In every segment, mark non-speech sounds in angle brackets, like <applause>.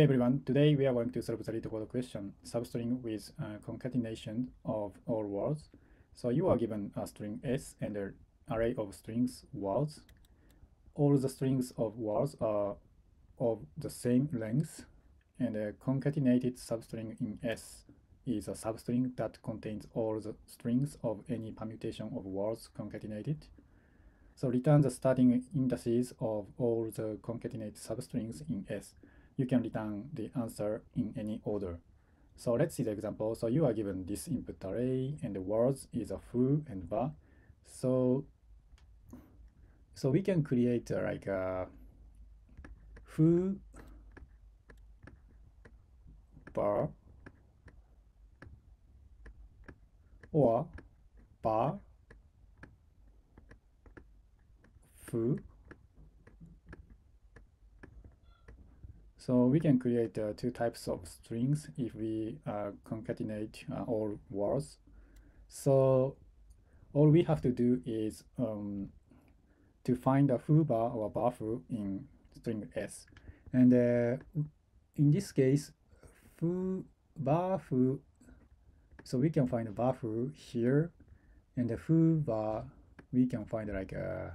Okay everyone, today we are going to solve the LeetCode question, substring with uh, concatenation of all words. So you are given a string S and an array of strings words. All the strings of words are of the same length and a concatenated substring in S is a substring that contains all the strings of any permutation of words concatenated. So return the starting indices of all the concatenated substrings in S you can return the answer in any order. So let's see the example. So you are given this input array and the words is a foo and ba. So so we can create uh, like a foo bar or bar foo So we can create uh, two types of strings if we uh, concatenate uh, all words. So all we have to do is um, to find a foo bar or foo in string S. And uh, in this case, foo bar foo, so we can find a foo here, and the foo bar we can find like uh,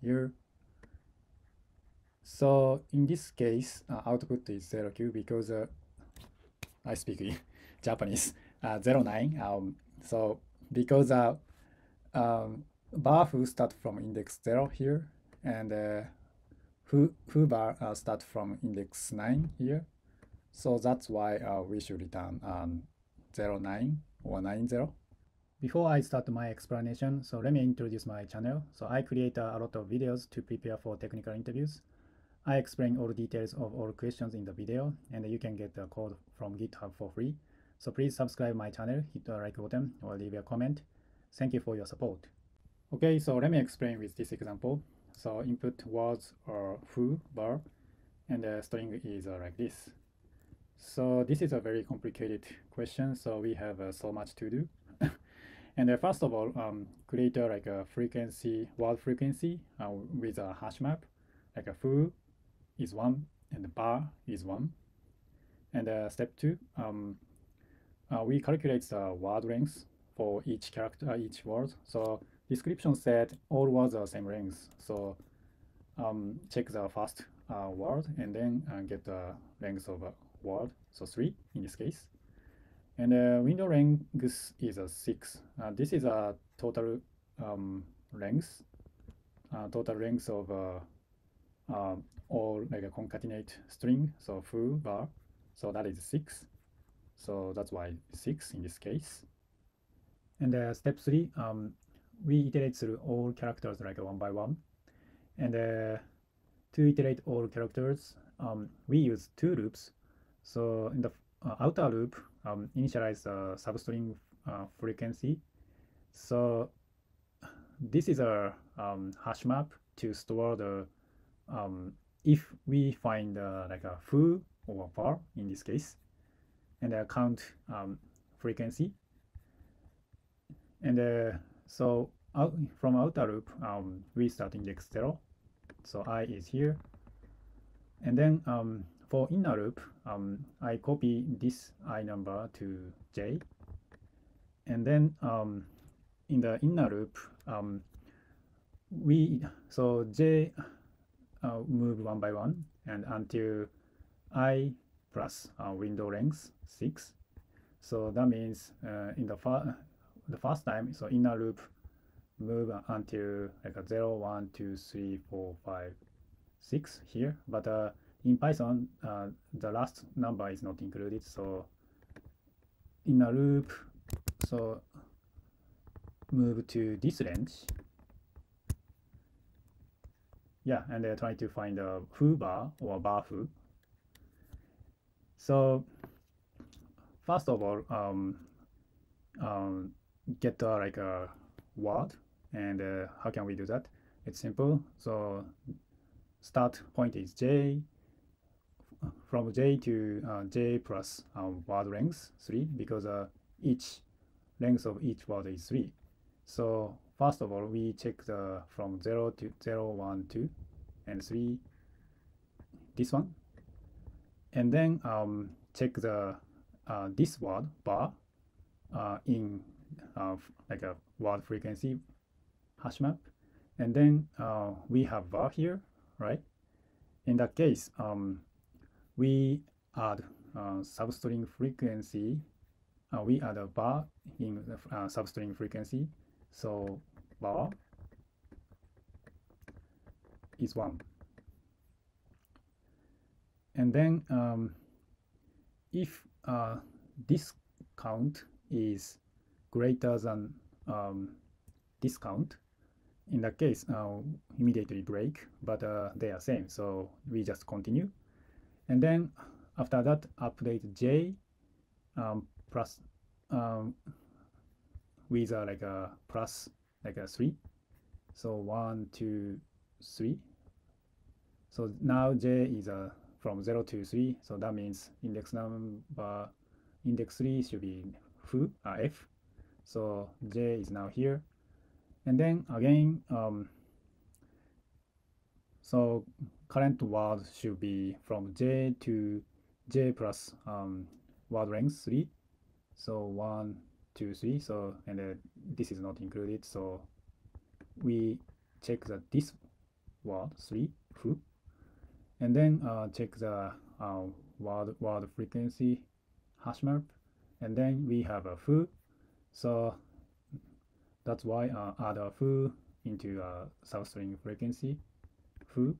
here so in this case, uh, output is 0q because uh, I speak <laughs> Japanese, uh, 09. Um, so because uh, um, bar foo start from index 0 here, and uh, foo, foo bar uh, start from index 9 here. So that's why uh, we should return um, 09 or 90. Before I start my explanation, so let me introduce my channel. So I create a lot of videos to prepare for technical interviews. I explain all details of all questions in the video and you can get the code from GitHub for free. So please subscribe my channel, hit the like button or leave a comment. Thank you for your support. Okay, so let me explain with this example. So input was or foo bar and the string is uh, like this. So this is a very complicated question, so we have uh, so much to do. <laughs> and uh, first of all, um, create uh, like a frequency, word frequency uh, with a hash map, like a foo is 1 and the bar is 1. And uh, step 2, um, uh, we calculate the word length for each character, uh, each word. So description said all words are same length. So um, check the first uh, word and then uh, get the length of a word. So 3 in this case. And uh, window length is a 6. Uh, this is a total um, length, uh, total length of or like a concatenate string, so foo bar. So that is 6. So that's why 6 in this case. And uh, step 3, um, we iterate through all characters like one by one. And uh, to iterate all characters, um, we use two loops. So in the uh, outer loop, um, initialize the substring uh, frequency. So this is a um, hash map to store the um, if we find uh, like a foo or bar in this case, and uh, count um, frequency, and uh, so out from outer loop, um, we start index zero, so i is here, and then um, for inner loop, um, I copy this i number to j, and then um, in the inner loop, um, we so j uh, move one by one and until i plus uh, window length 6. So that means uh, in the, the first time, so inner loop move until like a 0, 1, 2, 3, 4, 5, 6 here. But uh, in Python, uh, the last number is not included. So inner loop, so move to this range yeah, and they're trying to find a foo bar or bar foo. So first of all, um, um, get uh, like a word, and uh, how can we do that? It's simple. So start point is j. From j to uh, j plus um, word length three because uh, each length of each word is three. So First of all, we check the from 0 to 0, 1, 2, and 3, this one. and then um, check the uh, this word bar uh, in uh, like a word frequency hash map. And then uh, we have bar here right? In that case um, we add uh, substring frequency uh, we add a bar in the substring frequency so bar is 1 and then um, if uh, this count is greater than um, this count in that case uh, immediately break but uh, they are same. So we just continue. And then after that update j um, plus um, with uh, like a plus like a 3 so one two three. So now j is a uh, from 0 to 3 so that means index number index 3 should be foo, uh, f. So j is now here. And then again um, so current word should be from j to j plus um, word length 3 so 1 2 3 so and uh, this is not included so we check that this word 3 foo and then uh, check the uh, word, word frequency hash map and then we have a foo so that's why uh, add a foo into a substring frequency foo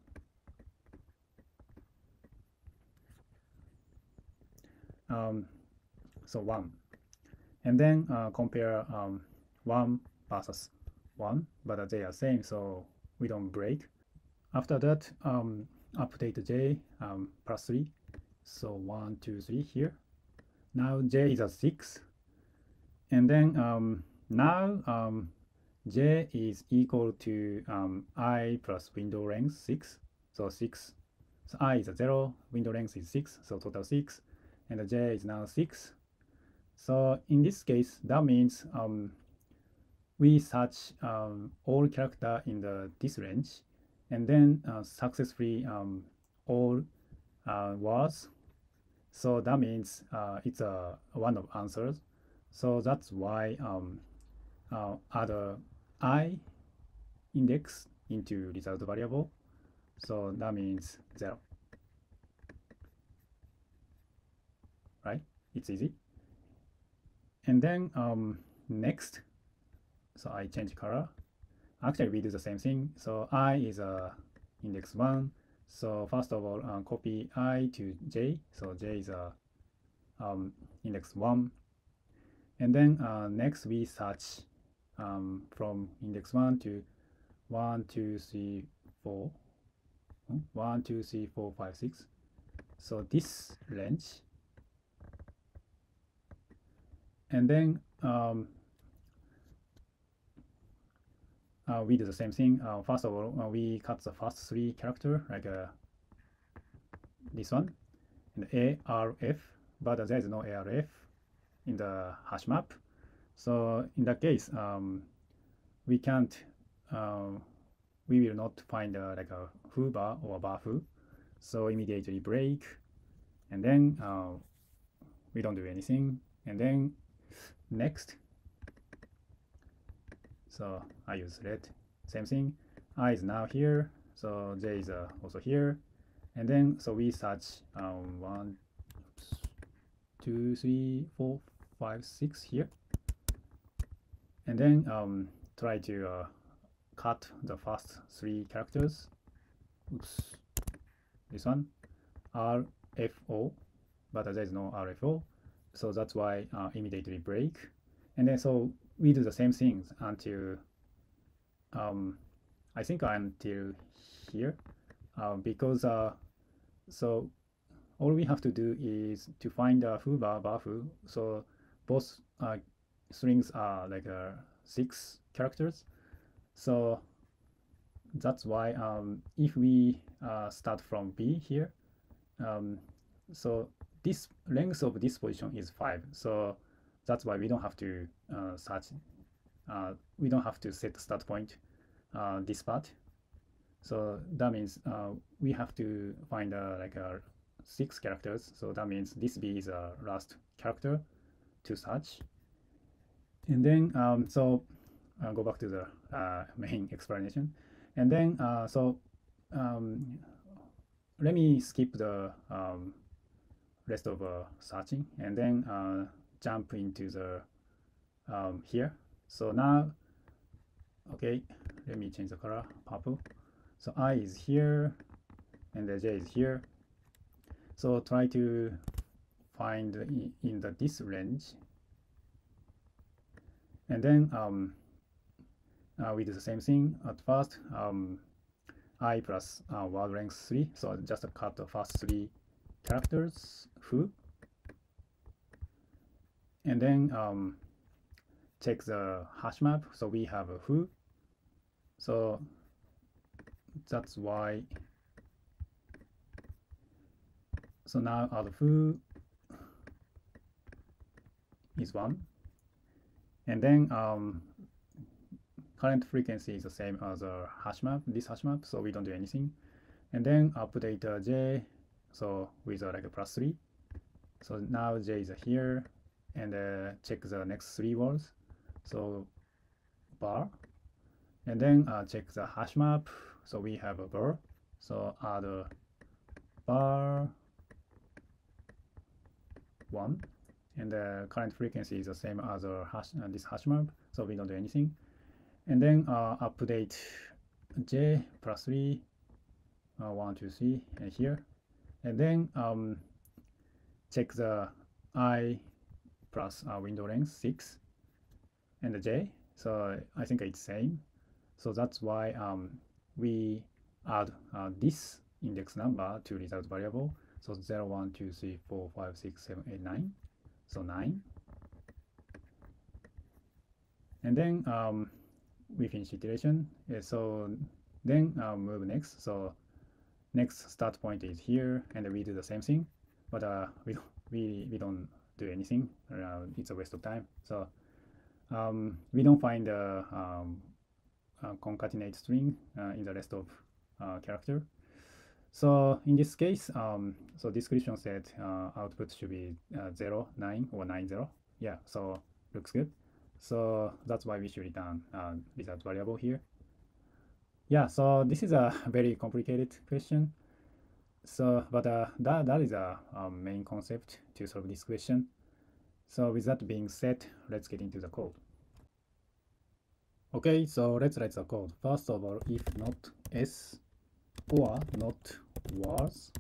um, so 1 and then uh, compare um, 1 versus 1 but they are same so we don't break. After that um, update j um, plus 3 so 1 2 3 here. Now j is a 6 and then um, now um, j is equal to um, i plus window length 6 so 6 so i is a 0 window length is 6 so total 6 and j is now 6 so in this case that means um, we search um, all character in the this range and then uh, successfully um, all uh, words. So that means uh, it's a one of answers. So that's why um, uh, add a i index into result variable. So that means zero. Right? It's easy. And then um, next, so I change color actually we do the same thing. So i is a uh, index 1. So first of all, uh, copy i to j. So j is a uh, um, index 1. And then uh, next we search um, from index 1 to 1, 2, 3, 4. Hmm? 1, 2, 3, 4, 5, 6. So this range. And then um, uh, we do the same thing. Uh, first of all, uh, we cut the first three character like uh, this one, and ARF, but there is no ARF in the hash map. So in that case, um, we can't, uh, we will not find uh, like a foo bar or bar foo. So immediately break, and then we don't do anything. And then next, so I use red. Same thing. I is now here. So J is uh, also here. And then, so we search um, one, two, three, four, five, six here. And then um, try to uh, cut the first three characters. Oops. This one, RFO, but there is no RFO. So that's why uh, immediately break. And then so we do the same things until um, I think until here uh, because uh, so all we have to do is to find a foo bar bar foo so both uh, strings are like uh, six characters so that's why um, if we uh, start from B here um, so this length of this position is 5 so that's why we don't have to uh, search. Uh, we don't have to set start point uh, this part. So that means uh, we have to find a, like a six characters. So that means this B is a last character to search. And then, um, so I'll go back to the uh, main explanation. And then, uh, so um, let me skip the um, rest of uh, searching and then uh, jump into the um, here. So now, okay, let me change the color, purple. So I is here and the J is here. So try to find in, in the this range. And then um, uh, we do the same thing at first. Um, i plus uh, word length 3. So just cut the first three characters, foo. And then um, check the hash map. So we have a foo. So that's why. So now our foo is 1. And then um, current frequency is the same as a hash map, this hash map, so we don't do anything. And then update uh, j, so with uh, like a plus 3. So now j is here, and uh, check the next three words. So bar, and then uh, check the hash map. So we have a bar. So add a bar one, and the current frequency is the same as a hash uh, this hash map. So we don't do anything and then uh, update j plus 3 uh, 1 2 3 and here and then um, check the i plus uh, window length 6 and the j. So I think it's same. So that's why um, we add uh, this index number to result variable. So 0 1 2 3 4 5 6 7 8 9 so 9 and then um, we finish iteration. so then uh, move next. So next start point is here, and we do the same thing, but uh, <laughs> we we we don't do anything. Uh, it's a waste of time. So um, we don't find the um, concatenate string uh, in the rest of uh, character. So in this case, um, so description said uh, output should be 0, 9, or 9, 0. Yeah, so looks good. So that's why we should return uh, result variable here. Yeah, so this is a very complicated question. So, but uh, that, that is a, a main concept to solve this question. So with that being said, let's get into the code. Okay, so let's write the code. First of all, if not s or not was,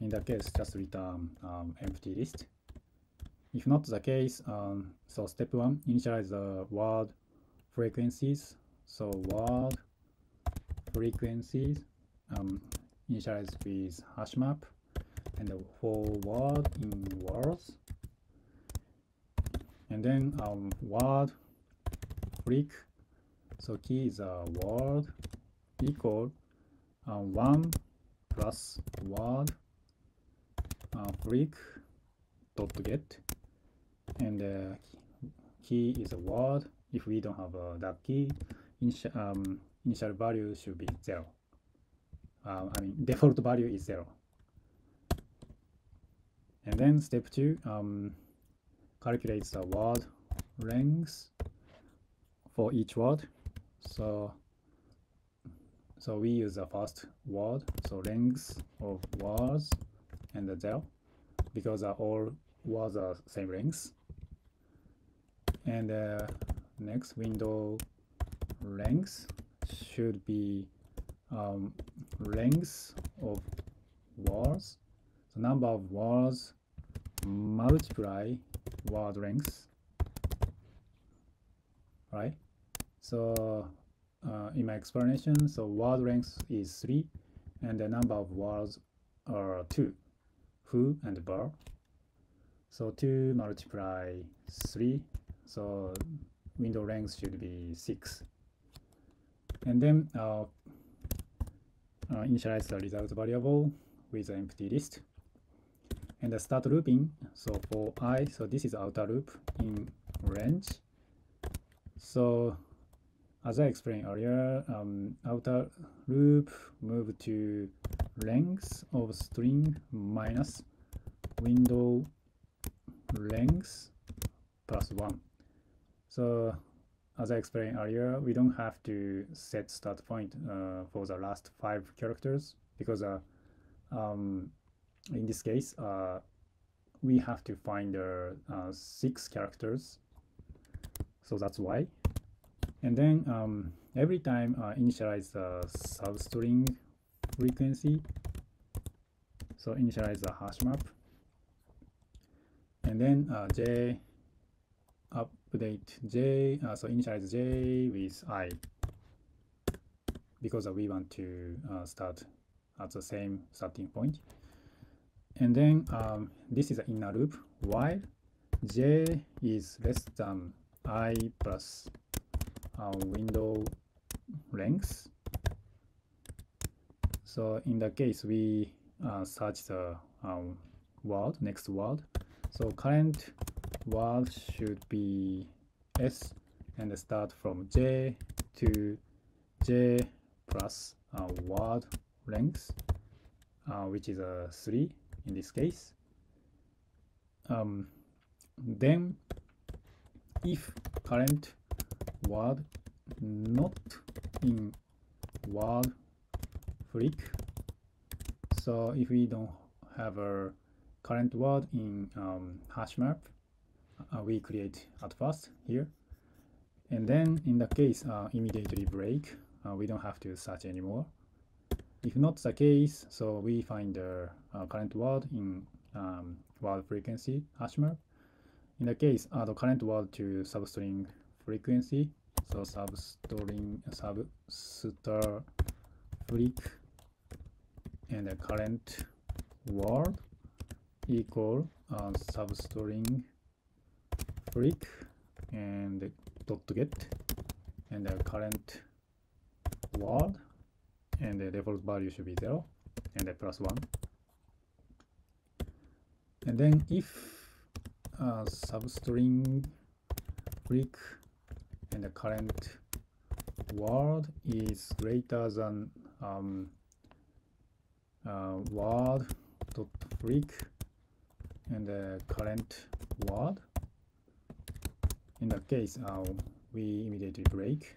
in that case, just return um, empty list. If not the case, um, so step one, initialize the word frequencies. So word frequencies um, initialize with hash map and the whole word in words. And then um, word freq. So key is a word equal um, one plus word uh, freq dot get and the key is a word. If we don't have uh, that key, initial, um, initial value should be zero. Um, I mean, default value is zero. And then step two, um, calculates the word length for each word. So, so we use the first word, so length of words and the zero, because uh, all words are same length and uh, next window length should be um, length of words the number of words multiply word length right? So uh, in my explanation so word length is 3 and the number of words are 2 foo and bar so 2 multiply 3 so window length should be 6 and then uh, uh, initialize the result variable with an empty list and start looping so for i so this is outer loop in range so as I explained earlier um, outer loop move to length of string minus window length plus 1. So as I explained earlier, we don't have to set start point uh, for the last five characters because uh, um, in this case, uh, we have to find the uh, six characters. So that's why. And then um, every time uh, initialize the substring frequency. So initialize the hash map. And then uh, j update j, uh, so initialize j with i because we want to uh, start at the same starting point. And then um, this is an inner loop while j is less than i plus uh, window length. So in the case we uh, search the um, word, next word. So current word should be s and start from j to j plus uh, word length, uh, which is a uh, 3 in this case. Um, then if current word not in word freq, so if we don't have a current word in um, hash map, we create at first here. And then in the case uh, immediately break, uh, we don't have to search anymore. If not the case, so we find the uh, current word in um, word frequency hash map. In the case, add the current word to substring frequency. So substring substar freq and the current word equal uh, substring freq and dot get and the current word and the default value should be 0 and the plus 1 and then if uh, substring freq and the current word is greater than um, uh, word dot freq and the current word in that case uh, we immediately break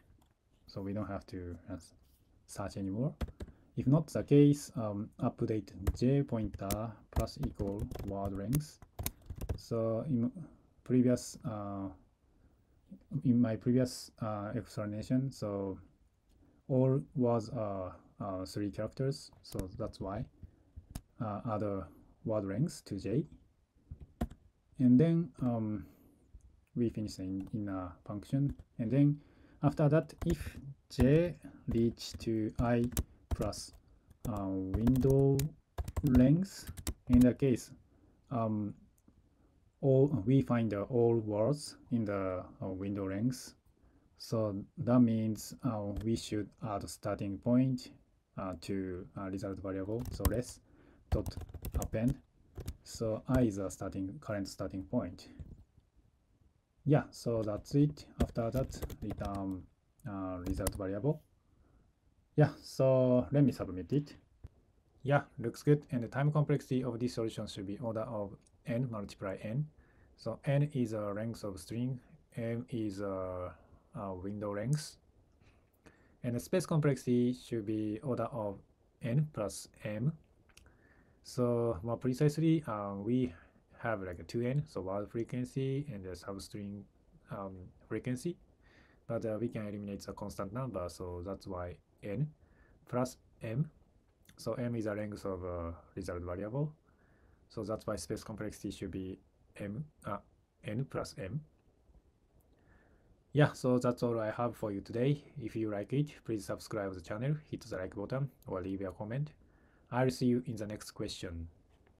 so we don't have to search anymore. If not the case, um, update j pointer plus equal word length. So in previous uh, in my previous uh, explanation, so all was uh, three characters, so that's why uh, add word length to j, and then um, we finish in a function, and then after that, if j reach to i plus uh, window length, in the case, um, all we find uh, all words in the uh, window length. So that means uh, we should add starting point uh, to result variable. So let's dot append. So i is a starting current starting point yeah so that's it. After that return uh, result variable. Yeah so let me submit it. Yeah looks good. And the time complexity of this solution should be order of n multiply n. So n is a length of string. M is a, a window length and the space complexity should be order of n plus m. So more precisely uh, we have like a 2n, so word frequency and the substring um, frequency. But uh, we can eliminate the constant number, so that's why n plus m. So m is the length of a result variable. So that's why space complexity should be m uh, n plus m. Yeah, so that's all I have for you today. If you like it, please subscribe the channel, hit the like button, or leave a comment. I'll see you in the next question.